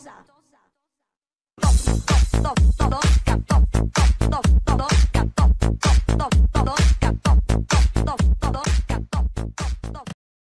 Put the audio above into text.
Stop, stop, stop, stop.